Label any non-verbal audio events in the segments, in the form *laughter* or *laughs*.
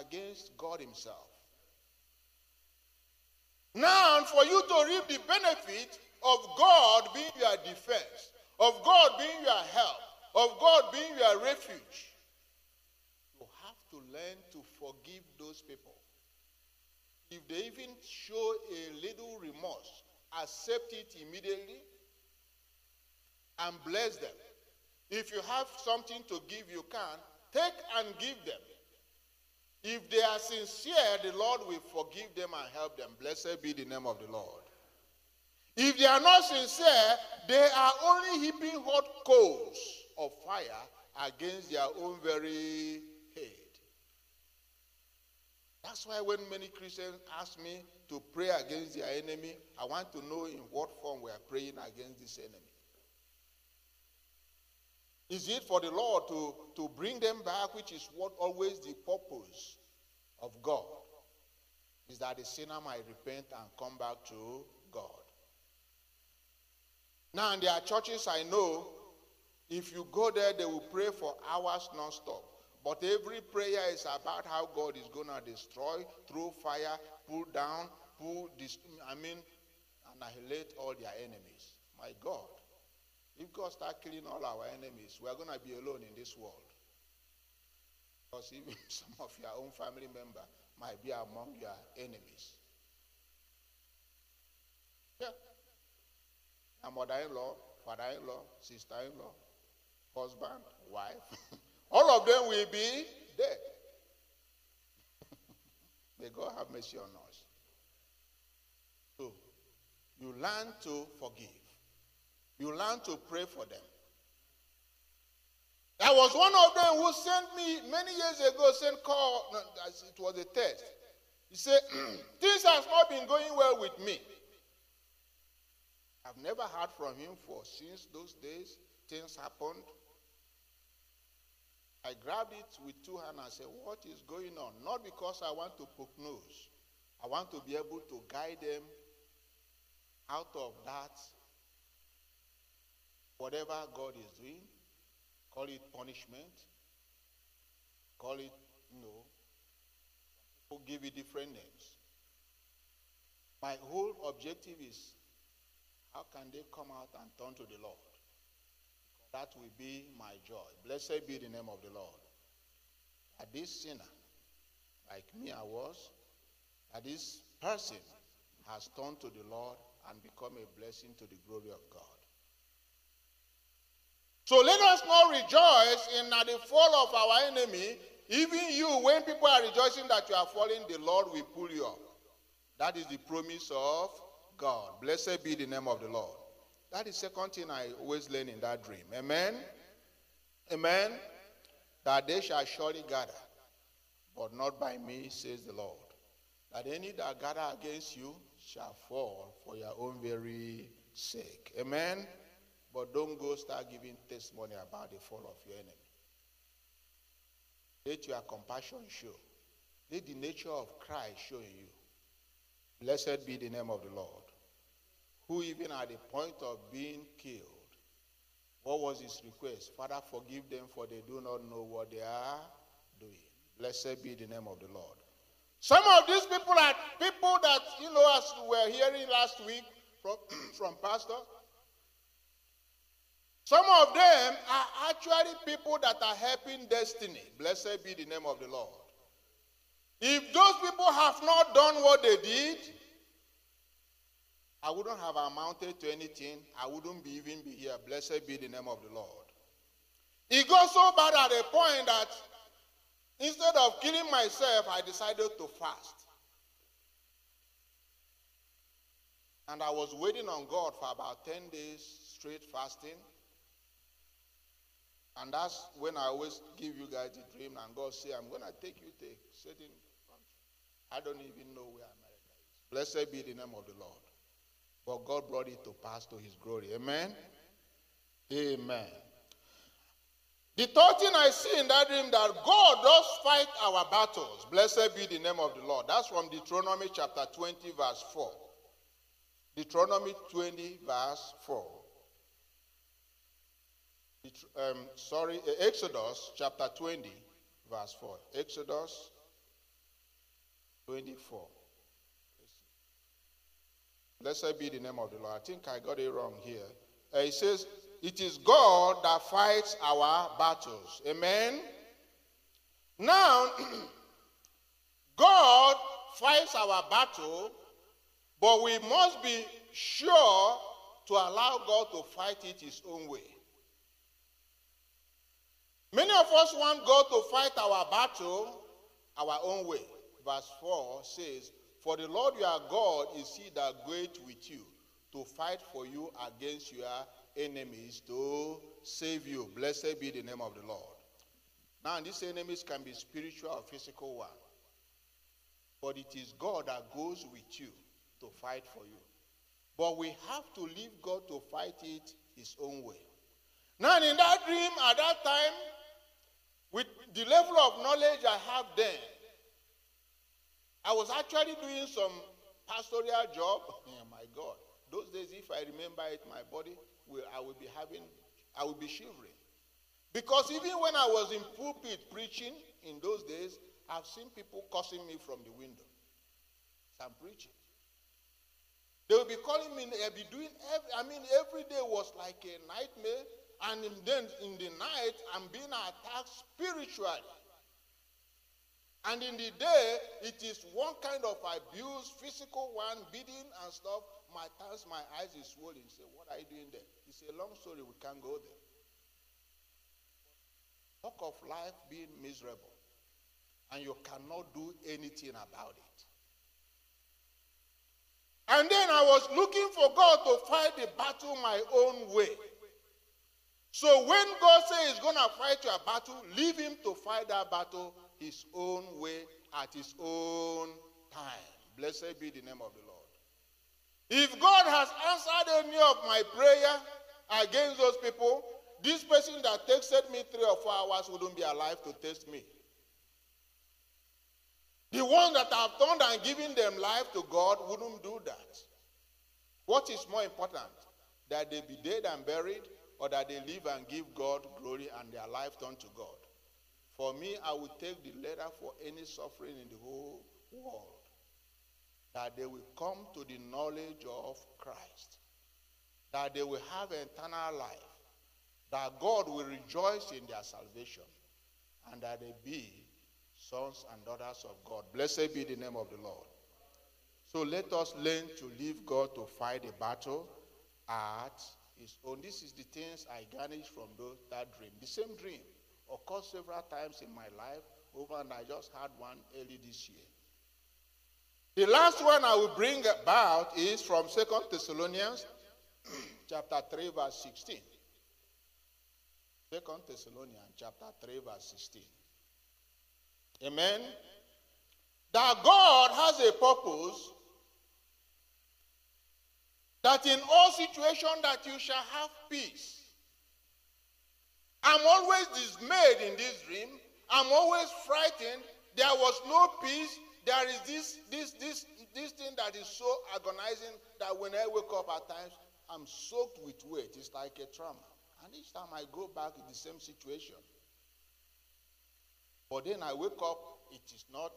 against God Himself. Now, for you to reap the benefit of God being your defense, of God being your help, of God being your refuge, you have to learn to forgive those people. If they even show a little remorse, accept it immediately and bless them. If you have something to give, you can. Take and give them. If they are sincere, the Lord will forgive them and help them. Blessed be the name of the Lord. If they are not sincere, they are only heaping hot coals of fire against their own very head. That's why when many Christians ask me to pray against their enemy, I want to know in what form we are praying against this enemy. Is it for the Lord to, to bring them back, which is what always the purpose of God? Is that the sinner might repent and come back to God. Now, in their churches, I know if you go there, they will pray for hours non-stop. But every prayer is about how God is going to destroy, through fire, pull down, pull, I mean, annihilate all their enemies. My God. If God start killing all our enemies, we are going to be alone in this world. Because even *laughs* some of your own family member might be among your enemies. Yeah. A mother-in-law, father-in-law, sister-in-law, husband, wife, *laughs* all of them will be dead. *laughs* May God have mercy on us. So, you learn to forgive. You learn to pray for them. There was one of them who sent me many years ago, sent call, no, it was a test. He said, hmm, Things has not been going well with me. I've never heard from him for since those days. Things happened. I grabbed it with two hands and said, What is going on? Not because I want to poke nose. I want to be able to guide them out of that whatever God is doing, call it punishment, call it, you know, people give it different names. My whole objective is how can they come out and turn to the Lord? That will be my joy. Blessed be the name of the Lord. That this sinner, like me I was, that this person has turned to the Lord and become a blessing to the glory of God. So let us not rejoice in the fall of our enemy. Even you, when people are rejoicing that you are falling, the Lord will pull you up. That is the promise of God. Blessed be the name of the Lord. That is second thing I always learn in that dream. Amen. Amen. That they shall surely gather, but not by me, says the Lord. That any that gather against you shall fall for your own very sake. Amen. But don't go start giving testimony about the fall of your enemy. Let your compassion show. Let the nature of Christ show in you. Blessed be the name of the Lord. Who even at the point of being killed, what was his request? Father, forgive them for they do not know what they are doing. Blessed be the name of the Lord. Some of these people are people that, you know, as we were hearing last week from, *clears throat* from Pastor, some of them are actually people that are helping destiny. Blessed be the name of the Lord. If those people have not done what they did, I wouldn't have amounted to anything. I wouldn't be even be here. Blessed be the name of the Lord. It got so bad at a point that instead of killing myself, I decided to fast. And I was waiting on God for about 10 days straight fasting. And that's when I always give you guys the dream, and God say, I'm going to take you to a certain country. I don't even know where America is. Blessed be the name of the Lord. But God brought it to pass to his glory. Amen? Amen. The third thing I see in that dream that God does fight our battles. Blessed be the name of the Lord. That's from Deuteronomy chapter 20, verse 4. Deuteronomy 20, verse 4 um, sorry, Exodus chapter 20, verse 4. Exodus 24. Blessed be the name of the Lord. I think I got it wrong here. Uh, it says, It is God that fights our battles. Amen. Now, *clears throat* God fights our battle, but we must be sure to allow God to fight it his own way. Many of us want God to fight our battle our own way. Verse 4 says, For the Lord your God is he that goeth with you to fight for you against your enemies to save you. Blessed be the name of the Lord. Now, these enemies can be spiritual or physical one. But it is God that goes with you to fight for you. But we have to leave God to fight it his own way. Now, in that dream, at that time, with the level of knowledge I have then, I was actually doing some pastoral job. *laughs* Oh my God. Those days, if I remember it, my body, will, I will be having, I will be shivering. Because even when I was in pulpit preaching in those days, I've seen people cursing me from the window. So I'm preaching. They will be calling me, they'll be doing, every, I mean, every day was like a nightmare. And then in the night, I'm being attacked spiritually. And in the day, it is one kind of abuse, physical one, beating and stuff. My times, my eyes is swollen. Say, what are you doing there? It's a long story. We can't go there. Talk of life being miserable, and you cannot do anything about it. And then I was looking for God to fight the battle my own way. So when God says he's going to fight your battle, leave him to fight that battle his own way at his own time. Blessed be the name of the Lord. If God has answered any of my prayer against those people, this person that texted me three or four hours wouldn't be alive to test me. The one that I've turned and given them life to God wouldn't do that. What is more important? That they be dead and buried or that they live and give God glory and their life turn to God. For me, I would take the letter for any suffering in the whole world. That they will come to the knowledge of Christ. That they will have eternal life. That God will rejoice in their salvation. And that they be sons and daughters of God. Blessed be the name of the Lord. So let us learn to leave God to fight the battle at his own. Oh, this is the things I garnished from those, that dream. The same dream occurred several times in my life over and I just had one early this year. The last one I will bring about is from Second Thessalonians *clears throat* chapter 3 verse 16. Second Thessalonians chapter 3 verse 16. Amen. That God has a purpose that in all situations that you shall have peace. I'm always dismayed in this dream. I'm always frightened. There was no peace. There is this, this, this, this thing that is so agonizing that when I wake up at times, I'm soaked with weight. It's like a trauma. And each time I go back in the same situation. But then I wake up, it is not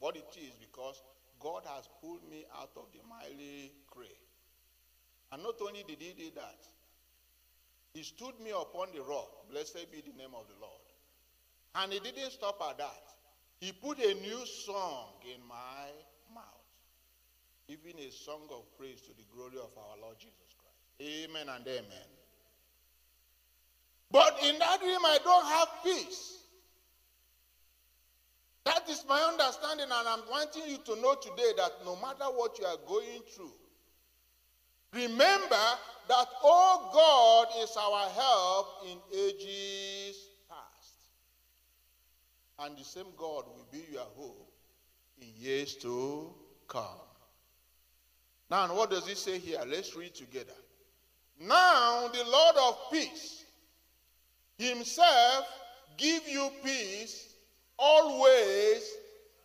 what it is because God has pulled me out of the miry clay. And not only did he do that, he stood me upon the rock. Blessed be the name of the Lord. And he didn't stop at that. He put a new song in my mouth, even a song of praise to the glory of our Lord Jesus Christ. Amen and amen. But in that dream, I don't have peace. That is my understanding, and I'm wanting you to know today that no matter what you are going through, Remember that, oh God is our help in ages past. And the same God will be your hope in years to come. Now, what does it say here? Let's read together. Now, the Lord of peace himself give you peace always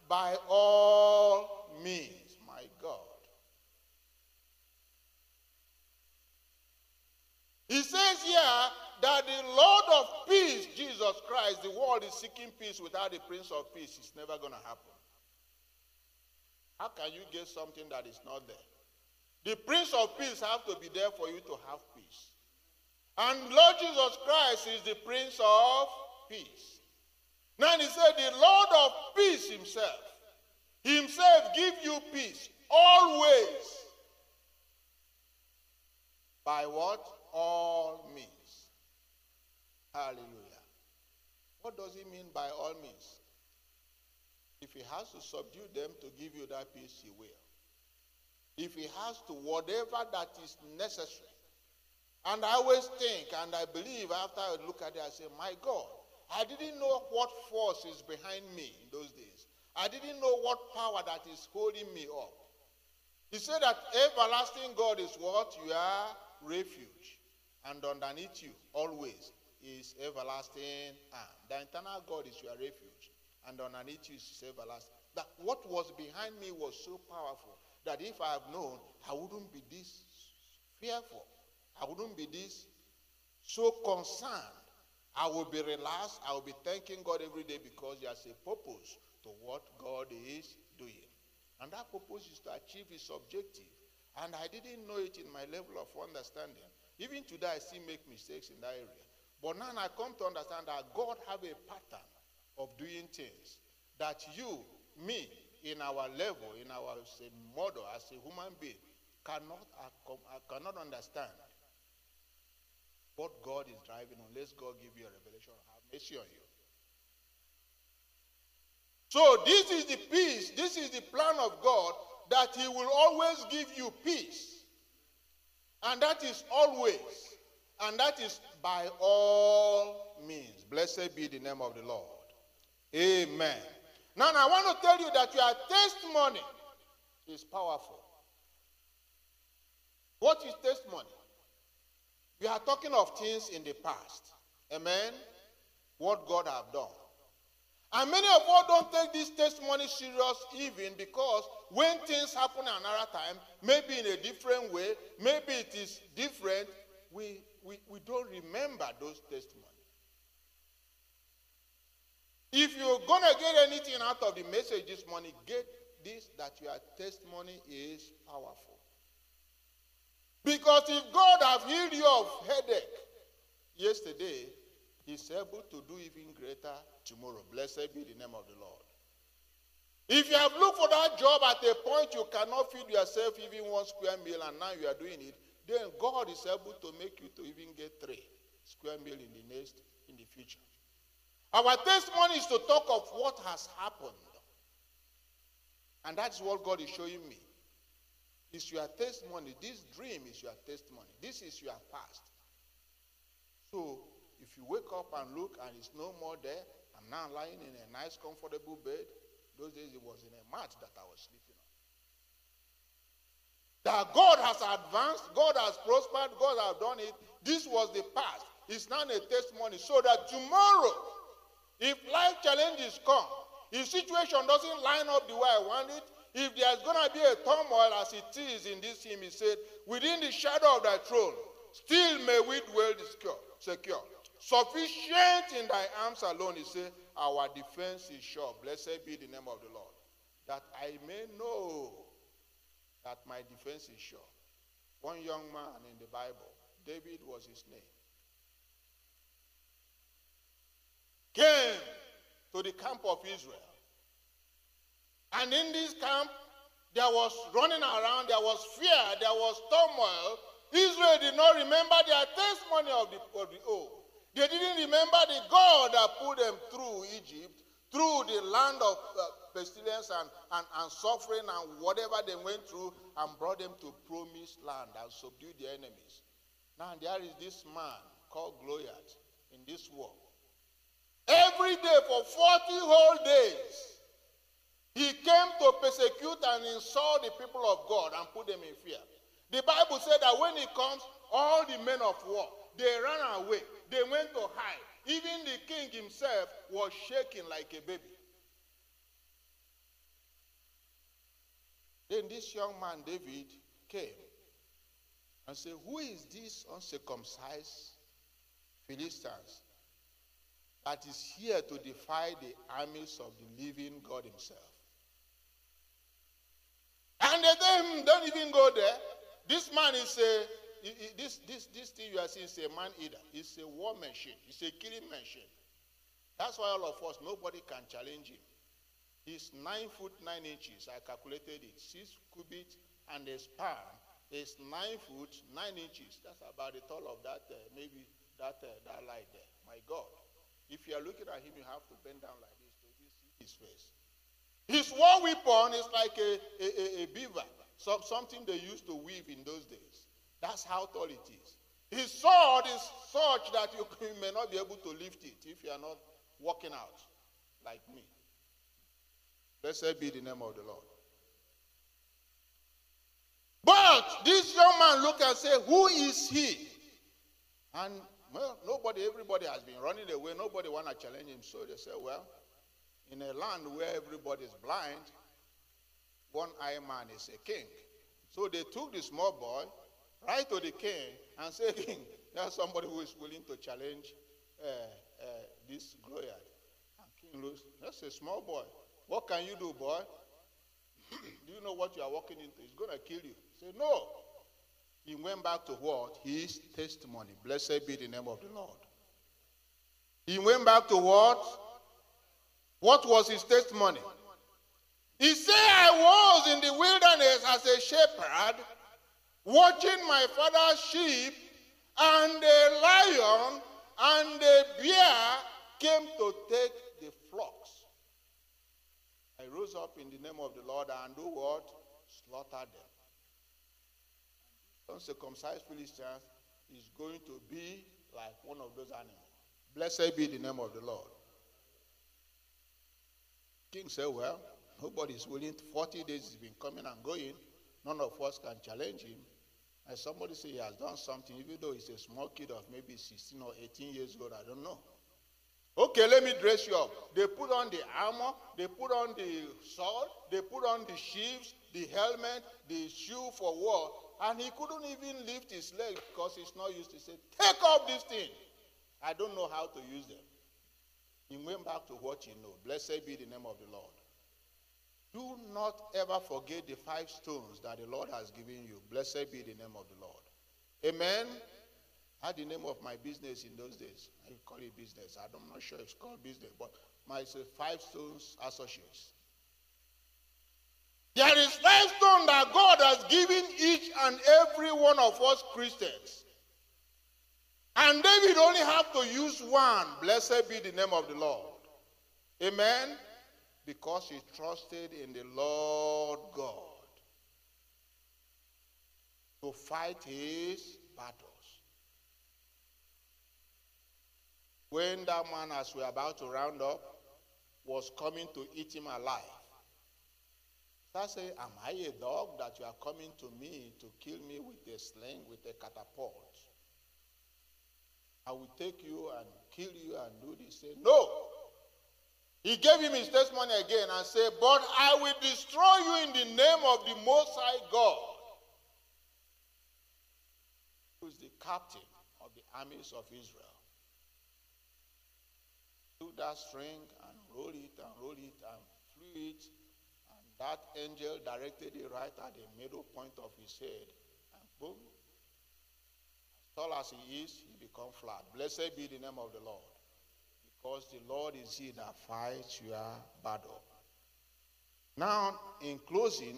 by all means. He says here that the Lord of peace, Jesus Christ, the world is seeking peace without the Prince of Peace. It's never going to happen. How can you get something that is not there? The Prince of Peace have to be there for you to have peace. And Lord Jesus Christ is the Prince of Peace. Now he said, the Lord of peace himself, himself give you peace always. By what? All means. Hallelujah. What does he mean by all means? If he has to subdue them to give you that peace, he will. If he has to, whatever that is necessary. And I always think, and I believe after I look at it, I say, my God, I didn't know what force is behind me in those days. I didn't know what power that is holding me up. He said that everlasting God is what? You are refuge. And underneath you, always, is everlasting arm. The eternal God is your refuge. And underneath you is everlasting. That what was behind me was so powerful that if I have known, I wouldn't be this fearful. I wouldn't be this so concerned. I will be relaxed. I will be thanking God every day because there's a purpose to what God is doing. And that purpose is to achieve his objective. And I didn't know it in my level of understanding. Even today, I still make mistakes in that area. But now I come to understand that God have a pattern of doing things that you, me, in our level, in our say, model, as a human being, cannot, uh, cannot understand what God is driving unless God give you a revelation have mercy on you. So this is the peace, this is the plan of God that he will always give you peace. And that is always. And that is by all means. Blessed be the name of the Lord. Amen. Now, I want to tell you that your testimony is powerful. What is testimony? We are talking of things in the past. Amen. What God have done. And many of us don't take this testimony serious even because when things happen another time, maybe in a different way, maybe it is different, we, we, we don't remember those testimonies. If you're going to get anything out of the message this morning, get this that your testimony is powerful. Because if God have healed you of headache yesterday, he's able to do even greater tomorrow. Blessed be the name of the Lord. If you have looked for that job at a point you cannot feed yourself even one square meal and now you are doing it, then God is able to make you to even get three square meal in the next, in the future. Our testimony is to talk of what has happened. And that's what God is showing me. It's your testimony. This dream is your testimony. This is your past. So if you wake up and look and it's no more there, I'm now lying in a nice, comfortable bed. Those days it was in a mat that I was sleeping on. That God has advanced, God has prospered, God has done it. This was the past. It's now a testimony. So that tomorrow, if life challenges come, if situation doesn't line up the way I want it, if there's going to be a turmoil as it is in this hymn, he said, within the shadow of thy throne, still may we dwell secure. Sufficient in thy arms alone, he said, our defense is sure. Blessed be the name of the Lord. That I may know that my defense is sure. One young man in the Bible, David was his name. came to the camp of Israel. And in this camp, there was running around, there was fear, there was turmoil. Israel did not remember their testimony of the, of the old. They didn't remember the God that put them through Egypt, through the land of uh, pestilence and, and, and suffering and whatever they went through, and brought them to promised land and subdued their enemies. Now there is this man called Goliath in this war. Every day for 40 whole days, he came to persecute and insult the people of God and put them in fear. The Bible said that when he comes, all the men of war, they ran away. They went to hide. Even the king himself was shaking like a baby. Then this young man, David, came and said, Who is this uncircumcised Philistines that is here to defy the armies of the living God himself. And tell don't even go there. This man is a, this, this, this thing you are seeing is a man eater. It's a war machine. It's a killing machine. That's why all of us, nobody can challenge him. He's nine foot nine inches. I calculated it. Six cubits and a span is nine foot nine inches. That's about the tall of that, uh, maybe that, uh, that light there. My God. If you are looking at him, you have to bend down like this to see his face. His war weapon is like a, a, a, beaver, some, something they used to weave in those days. That's how tall it is. His sword is such that *laughs* you, may not be able to lift it if you are not walking out like me. Blessed be the name of the Lord. But this young man looked and said, Who is he? And well, nobody, everybody has been running away. Nobody want to challenge him. So they said, Well, in a land where everybody is blind, one eye man is a king. So they took the small boy right to the king and said, *laughs* King, there's somebody who is willing to challenge uh, uh, this Goliath. And King looks, that's a small boy. What can you do, boy? *clears throat* do you know what you are walking into? He's going to kill you. Say, no. He went back to what? His testimony. Blessed be the name of the Lord. He went back to what? What was his testimony? He said, I was in the wilderness as a shepherd, watching my father's sheep, and a lion and a bear came to take the flocks. I rose up in the name of the Lord and do what? Slaughter them. Uncircumcised Philistines is going to be like one of those animals. Blessed be the name of the Lord. King said, Well, nobody is willing. 40 days he's been coming and going. None of us can challenge him. And somebody say he has done something, even though he's a small kid of maybe 16 or 18 years old, I don't know. Okay, let me dress you up. They put on the armor, they put on the sword, they put on the sheaves, the helmet, the shoe for war, and he couldn't even lift his leg because he's not used to say, Take off this thing. I don't know how to use them. He went back to what you know. Blessed be the name of the Lord. Do not ever forget the five stones that the Lord has given you. Blessed be the name of the Lord. Amen. I had the name of my business in those days. I call it business. I'm not sure it's called business, but my Five Stones Associates. There is five stones that God has given each and every one of us Christians. And David only have to use one. Blessed be the name of the Lord. Amen. Because he trusted in the Lord God to fight his battles. when that man, as we're about to round up, was coming to eat him alive. I say, Am I a dog that you are coming to me to kill me with a sling, with a catapult? I will take you and kill you and do this. Say, no. He gave him his testimony again and said, But I will destroy you in the name of the Most High God, who is the captain of the armies of Israel took that string and rolled it and rolled it and flew it. And that angel directed it right at the middle point of his head. And boom. As tall as he is, he become flat. Blessed be the name of the Lord. Because the Lord is he that fights your battle. Now, in closing,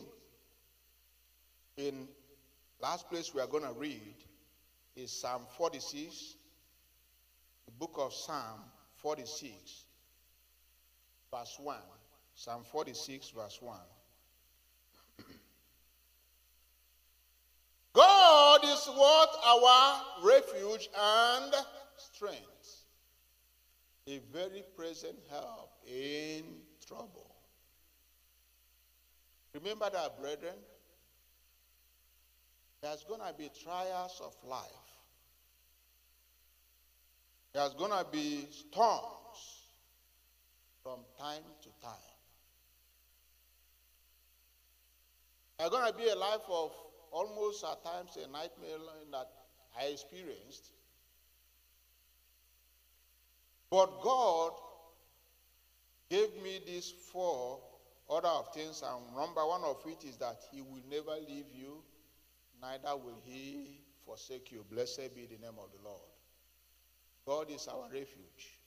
in last place we are going to read is Psalm 46, the book of Psalm 46, verse 1. Psalm 46, verse 1. *clears throat* God is what? Our refuge and strength. A very present help in trouble. Remember that, brethren? There's going to be trials of life. There's going to be storms from time to time. There's going to be a life of almost at times a nightmare that I experienced. But God gave me these four order of things, and number one of it is that He will never leave you, neither will He forsake you. Blessed be the name of the Lord. God is our refuge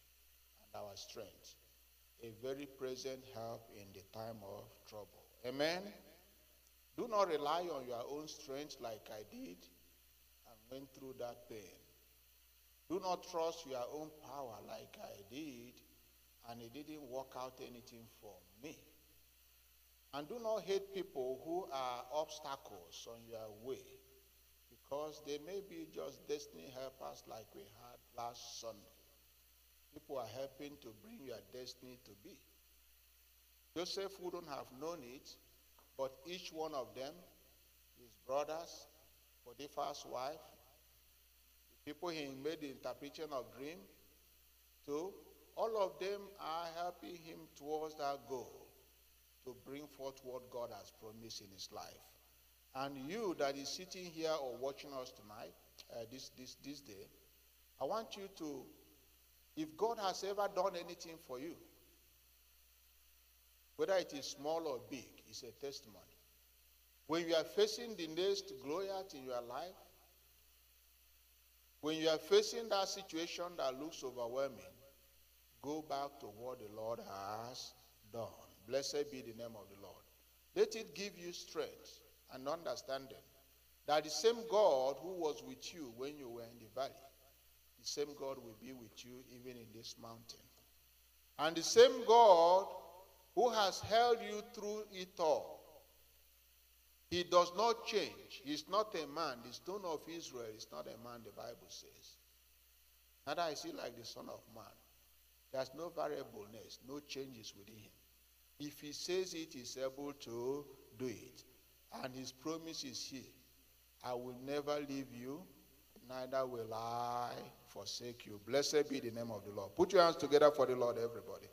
and our strength, a very present help in the time of trouble. Amen. Do not rely on your own strength like I did and went through that pain. Do not trust your own power like I did and it didn't work out anything for me. And do not hate people who are obstacles on your way because they may be just destiny helpers like we had last Sunday. People are helping to bring your destiny to be. Joseph wouldn't have known it, but each one of them, his brothers, Potiphar's wife, people he made the interpretation of dream to, all of them are helping him towards that goal to bring forth what God has promised in his life. And you that is sitting here or watching us tonight, uh, this, this, this day, I want you to, if God has ever done anything for you, whether it is small or big, it's a testimony. When you are facing the next Goliath in your life, when you are facing that situation that looks overwhelming, go back to what the Lord has done. Blessed be the name of the Lord. Let it give you strength and understanding that the same God who was with you when you were in the valley, the same God will be with you even in this mountain. And the same God who has held you through it all, he does not change. He's not a man. The stone of Israel is not a man, the Bible says. Neither is he like the Son of Man. There's no variableness, no changes within him. If he says it, he's able to do it. And his promise is here. I will never leave you, neither will I forsake you. Blessed be the name of the Lord. Put your hands together for the Lord, everybody.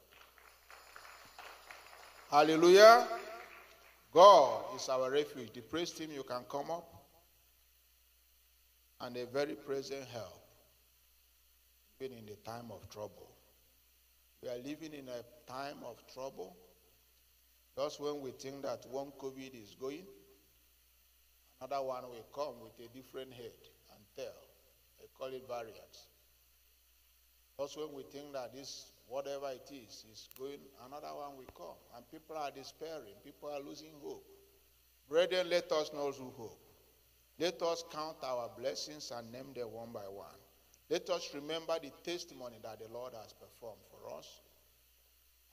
Hallelujah. God is our refuge. The praise team, you can come up. And a very present help, even in the time of trouble. We are living in a time of trouble. Just when we think that one COVID is going, another one will come with a different head and tail. They call it variants. Just when we think that this, whatever it is, is going, another one will come. And people are despairing. People are losing hope. Brethren, let us know who hope. Let us count our blessings and name them one by one. Let us remember the testimony that the Lord has performed for us.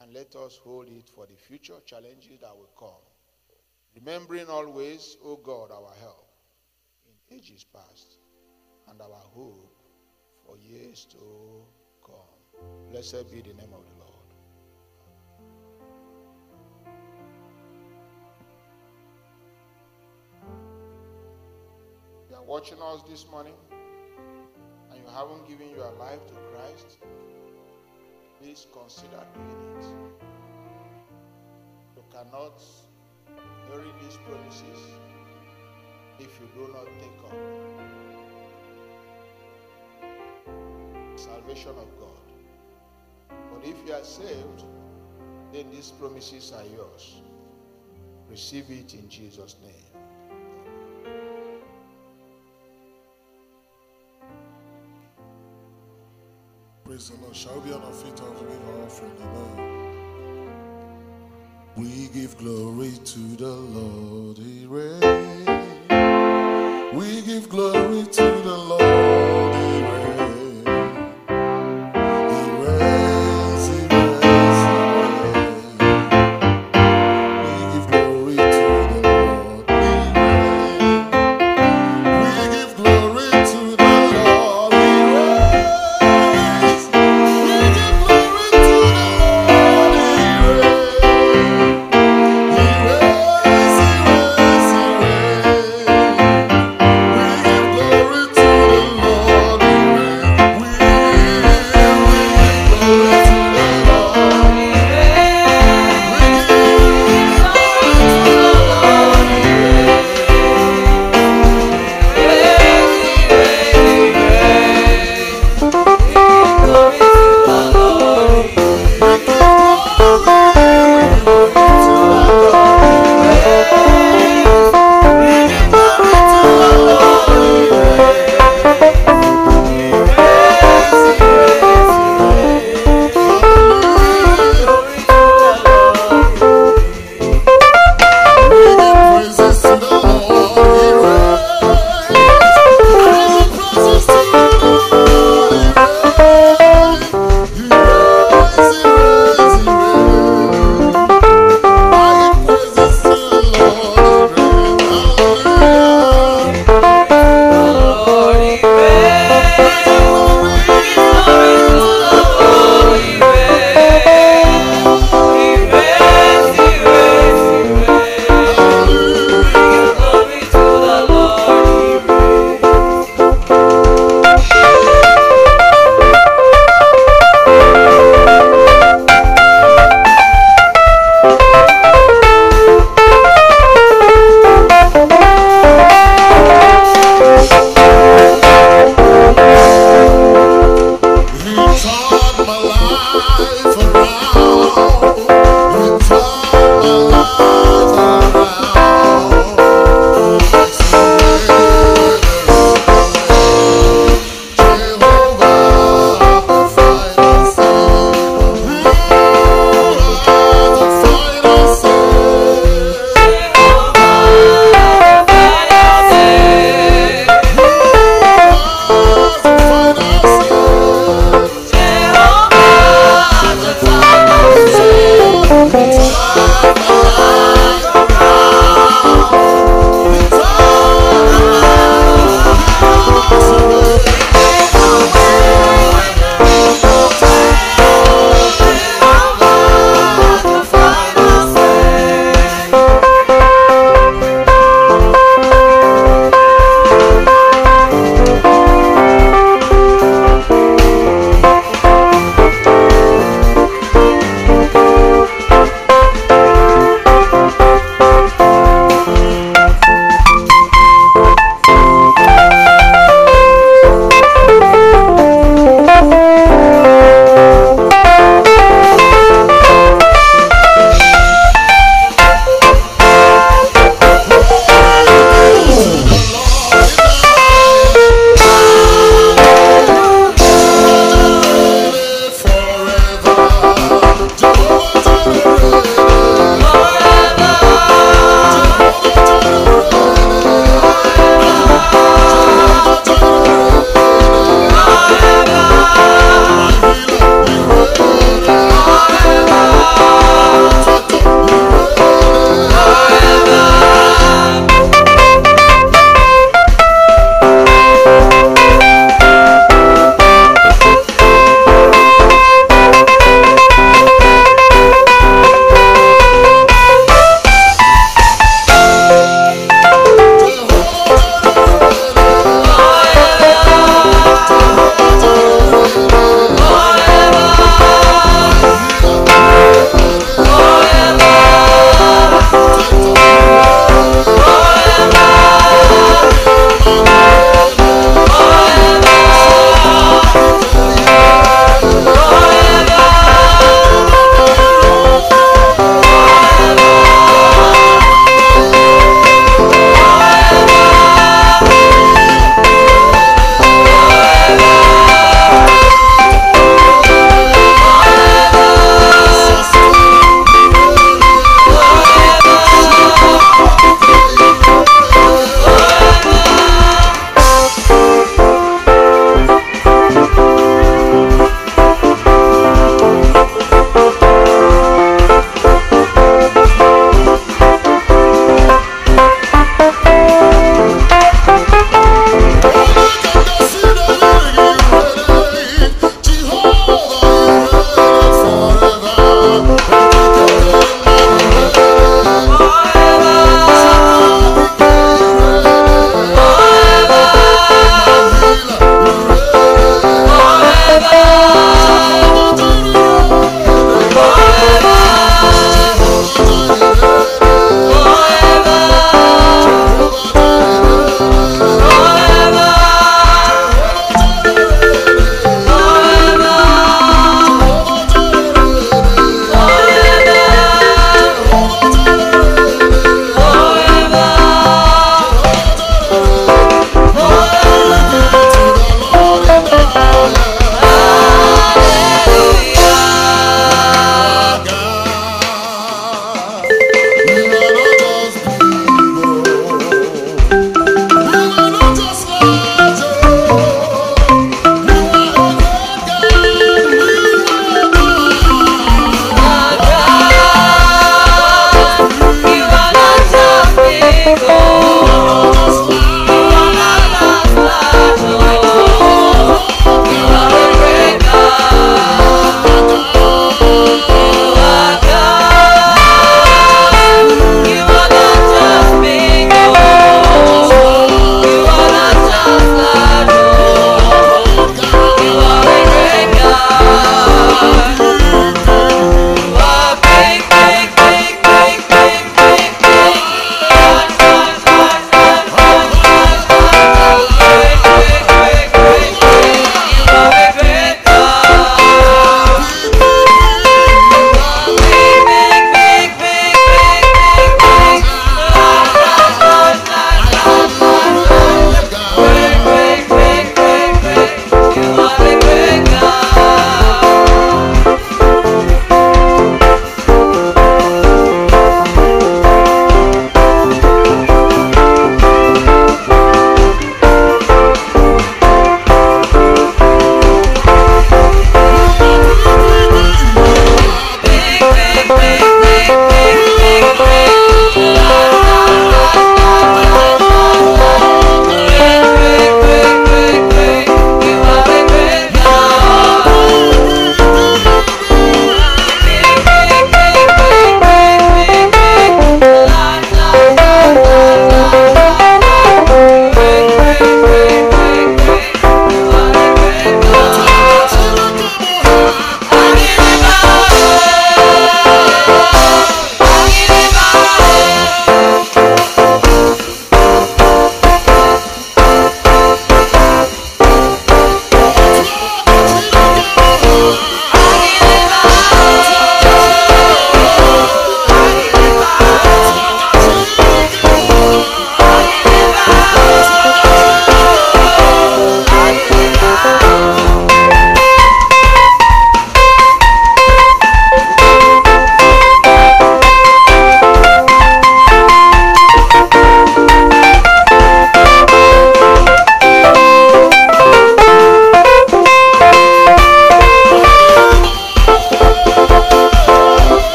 And let us hold it for the future challenges that will come. Remembering always, O oh God, our help in ages past and our hope for years to come. Blessed be the name of the Lord. You are watching us this morning and you haven't given your life to Christ please consider doing it. You cannot bury these promises if you do not take up salvation of God. If you are saved, then these promises are yours. Receive it in Jesus' name. Praise the Lord. Shall be on our feet and give our offering? Amen. We give glory to the Lord. He reigns. We give glory to the Lord.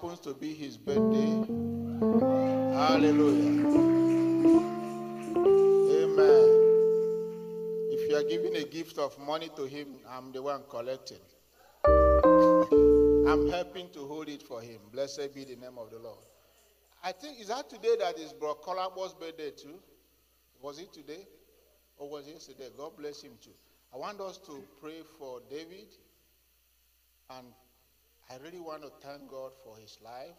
Happens to be his birthday. Hallelujah. Amen. If you are giving a gift of money to him, I'm the one collecting. I'm helping to hold it for him. Blessed be the name of the Lord. I think, is that today that is Bro Colabo's birthday too? Was it today? Or was it yesterday? God bless him too. I want us to pray for David. And I really want to thank God for his life.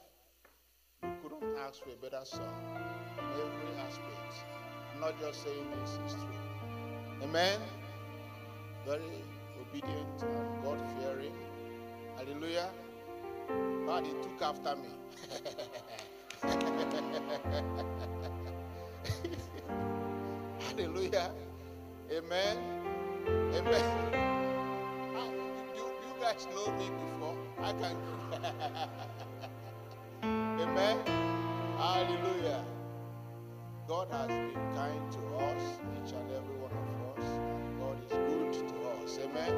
We couldn't ask for a better son in every aspect. I'm not just saying this, it's true. Amen. Very obedient and God fearing. Hallelujah. God, he took after me. *laughs* Hallelujah. Amen. Amen. Ah, you, you guys know me before. I can. *laughs* Amen. Hallelujah. God has been kind to us, each and every one of us, and God is good to us. Amen.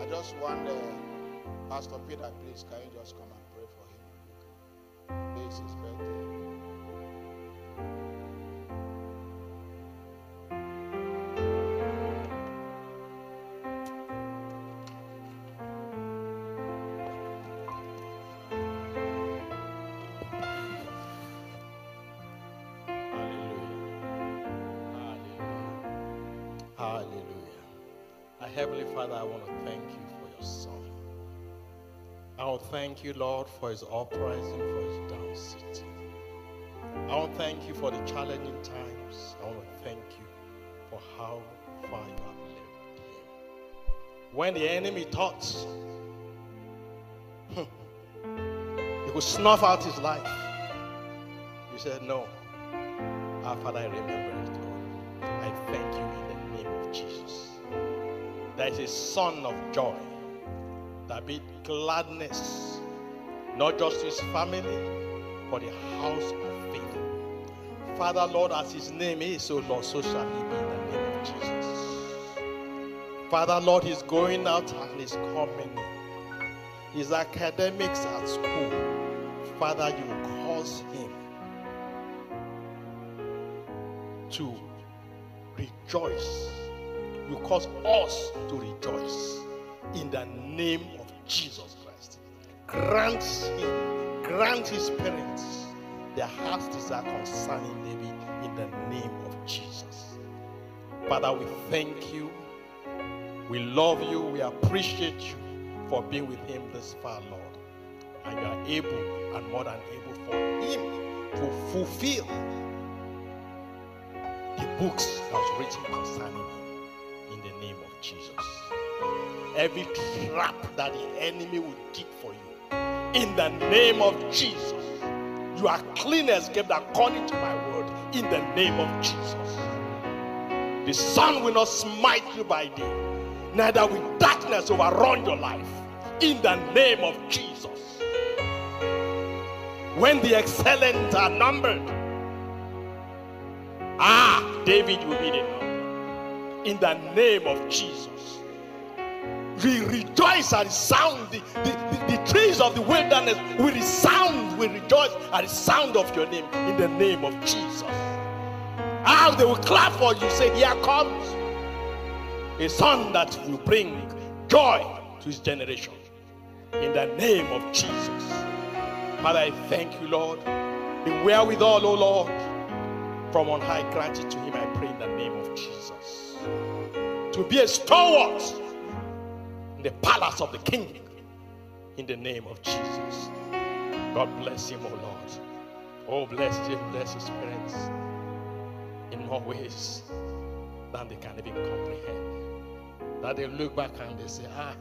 I just uh, Pastor Peter, please, can you just come and pray for him? Today is his birthday. Heavenly Father, I want to thank you for your Son. I want to thank you, Lord, for his uprising, for his down sitting. I want to thank you for the challenging times. I want to thank you for how far you have led him. When the enemy thought *laughs* he could snuff out his life, you said, No. Our Father, I remember it, Lord. I thank you There is a son of joy that be gladness, not just his family, but the house of faith. Father, Lord, as his name is, so Lord, so shall he be in the name of Jesus. Father, Lord, he's going out and he's coming in. His academics at school, Father, you cause him to rejoice. You cause us to rejoice in the name of Jesus Christ. Grant him, grant his parents their heart's desire concerning David in the name of Jesus. Father, we thank you. We love you. We appreciate you for being with him this far, Lord. And you are able and more than able for him to fulfill the books that was written concerning him in the name of Jesus. Every trap that the enemy will dig for you, in the name of Jesus, you are clean as kept according to my word, in the name of Jesus. The sun will not smite you by day, neither will darkness overrun your life, in the name of Jesus. When the excellent are numbered, Ah, David will be the number. In the name of Jesus. We rejoice the sound. The, the, the, trees of the wilderness will resound, will rejoice at the sound of your name. In the name of Jesus. Ah, they will clap for you. Say, Here comes a son that will bring joy to his generation. In the name of Jesus. Father, I thank you, Lord. The wherewithal, O Lord from on high, granted to him, I pray in the name of Jesus. To be a stalwart in the palace of the king, in the name of Jesus. God bless him, oh Lord. Oh, bless him, bless his parents in more ways than they can even comprehend. That they look back and they say, Ah,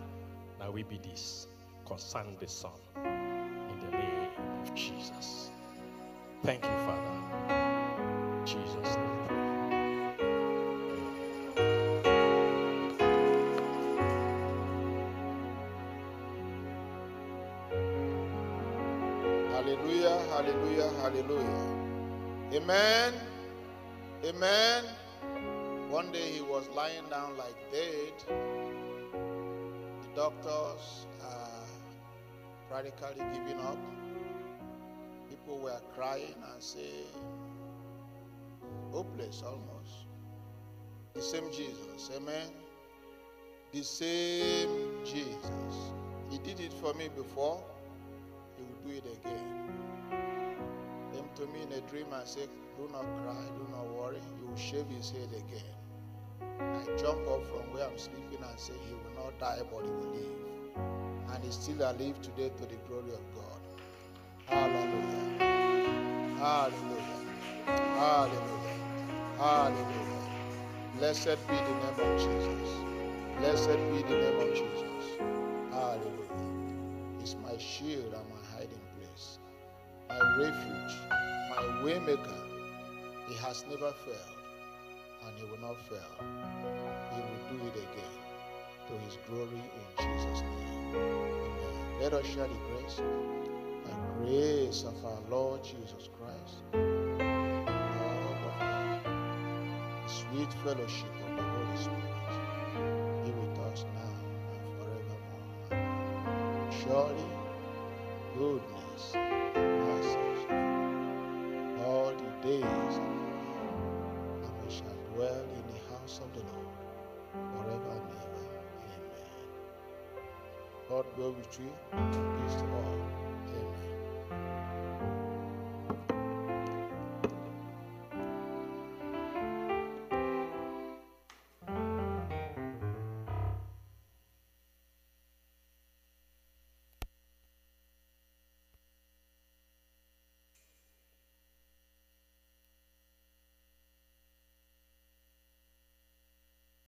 now we be this concerning the Son in the name of Jesus. Thank you, Father. Jesus' name. Hallelujah, hallelujah. Amen. Amen. One day he was lying down like dead. The doctors are practically giving up. People were crying and saying, hopeless almost. The same Jesus. Amen. The same Jesus. He did it for me before. He will do it again. Came to me in a dream and said, Do not cry, do not worry. He will shave his head again. I jump up from where I'm sleeping and say, He will not die, but he will live. And he's still alive today to the glory of God. Hallelujah. Hallelujah. Hallelujah. Hallelujah. Blessed be the name of Jesus. Blessed be the name of Jesus. Hallelujah. It's my shield and my my refuge, my waymaker. He has never failed, and he will not fail. He will do it again to his glory in Jesus' name. Amen. Let us share the grace. The grace of our Lord Jesus Christ, the love of God, the sweet fellowship of the Holy Spirit be with us now and forevermore. Surely, goodness go you. Peace to all.